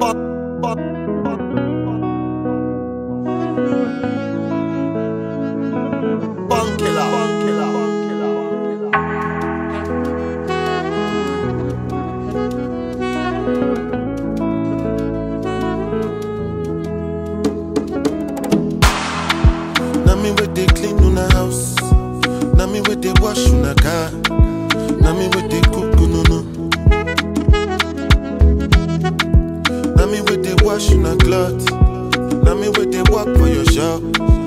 Na me with they clean una house. Na me with they wash una car. Na me with they They wash una cloth. Na me with they work for your shop.